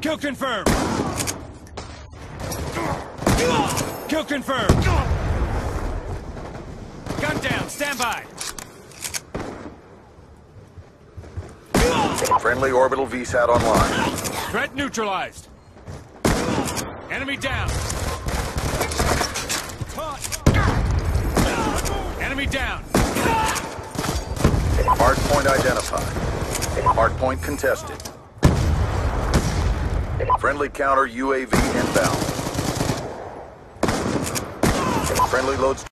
Kill confirmed. Kill confirmed. Gun down. Stand by. Friendly orbital VSAT online. Threat neutralized. Enemy down. Enemy down. Hard point identified. Hard point contested. Friendly counter UAV inbound. Friendly loads